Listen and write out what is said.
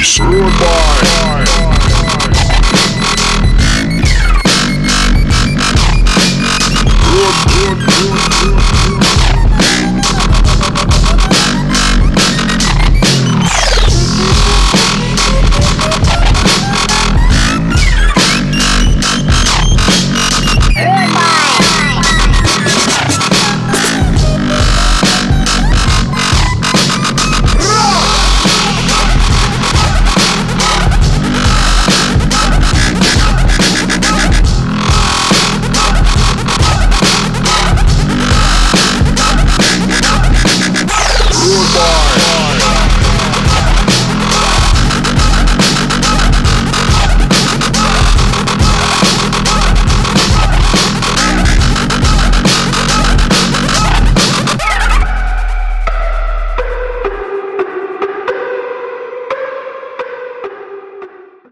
Jason. Goodbye. Goodbye. Good, good, good,